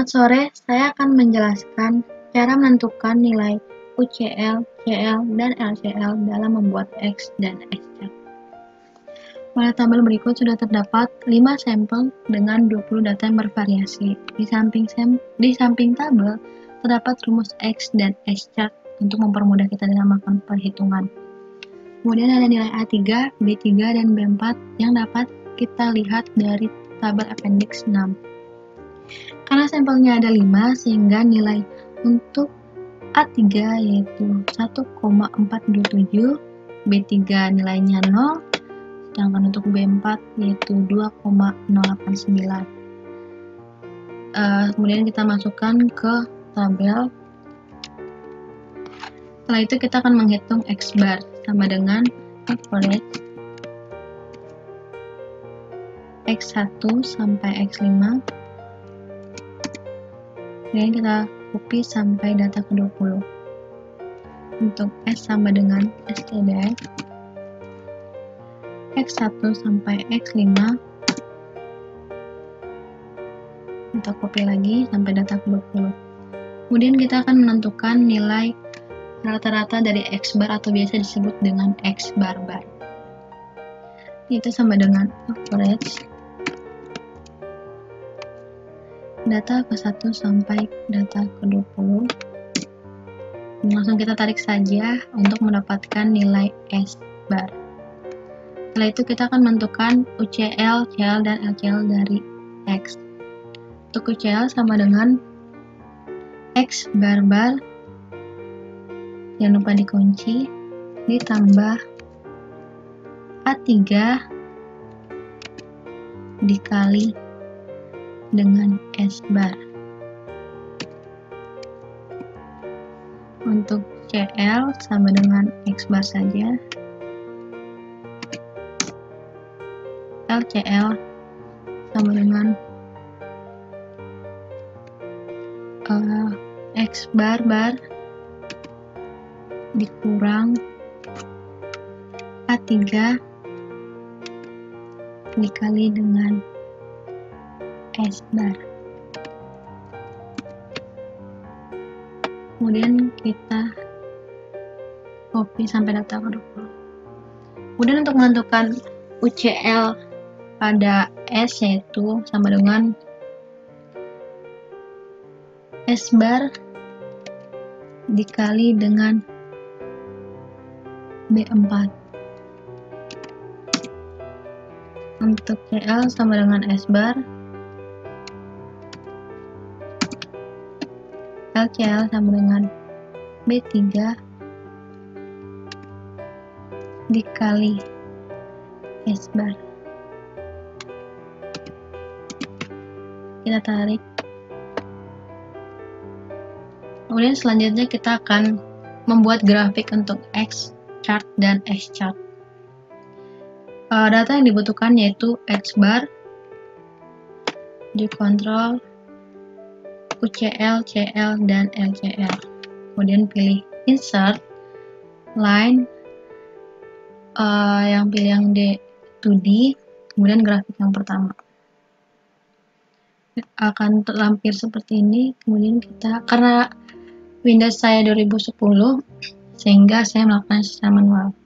Selamat sore, saya akan menjelaskan cara menentukan nilai UCL, CL, dan LCL dalam membuat X dan chart. Pada tabel berikut sudah terdapat 5 sampel dengan 20 data yang bervariasi. Di samping, sem di samping tabel terdapat rumus X dan S chart untuk mempermudah kita dalam melakukan perhitungan. Kemudian ada nilai A3, B3, dan B4 yang dapat kita lihat dari tabel appendix 6. Karena sampelnya ada 5, sehingga nilai untuk A3 yaitu 1,427, B3 nilainya 0, sedangkan untuk B4 yaitu 2,089. Uh, kemudian kita masukkan ke tabel. Setelah itu kita akan menghitung X bar sama dengan average X1 sampai X5 kemudian kita copy sampai data ke-20 untuk S sama dengan std X1 sampai X5 kita copy lagi sampai data ke-20 kemudian kita akan menentukan nilai rata-rata dari X bar atau biasa disebut dengan X bar bar. Itu sama dengan average data ke 1 sampai data ke 20 langsung kita tarik saja untuk mendapatkan nilai S bar. Setelah itu kita akan menentukan UCL, CL, dan LCL dari X. Untuk UCL sama dengan X bar bar jangan lupa dikunci ditambah A3 dikali dengan S bar. Untuk CL sama dengan X bar saja. LCL sama dengan uh, X bar bar dikurang A3 dikali dengan S bar kemudian kita copy sampai data ke 20 kemudian untuk menentukan UCL pada S yaitu sama dengan S bar dikali dengan B4 untuk CL sama dengan S bar LCL sama dengan B3 dikali S bar. Kita tarik. Kemudian selanjutnya kita akan membuat grafik untuk X chart dan S chart. Uh, data yang dibutuhkan yaitu X bar. Di kontrol UCL, CL, dan LCL. Kemudian pilih Insert, Line, uh, yang pilih yang D 2D, kemudian grafik yang pertama. Akan terlampir seperti ini, kemudian kita, karena Windows saya 2010, sehingga saya melakukan secara manual.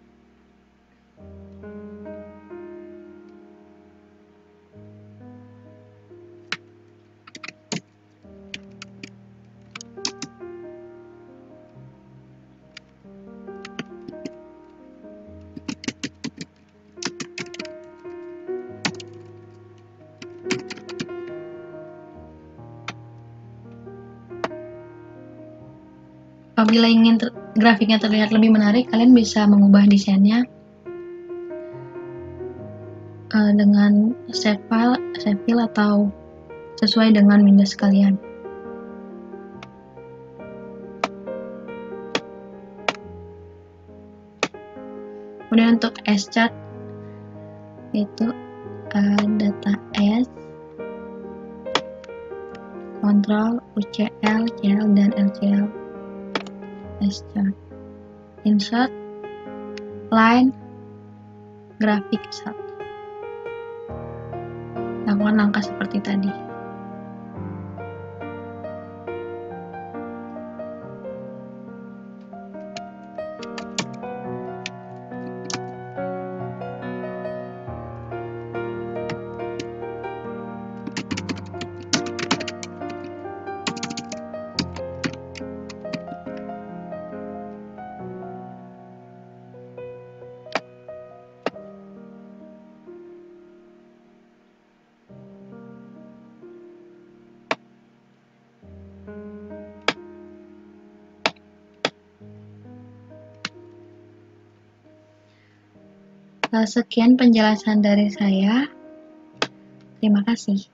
Apabila ingin ter grafiknya terlihat lebih menarik, kalian bisa mengubah desainnya uh, dengan save file, save file atau sesuai dengan Windows kalian. Kemudian untuk S chart itu uh, data S kontrol UCL, CL, dan LCL gesture insert line grafik satu. Lakukan langkah seperti tadi sekian penjelasan dari saya. Terima kasih.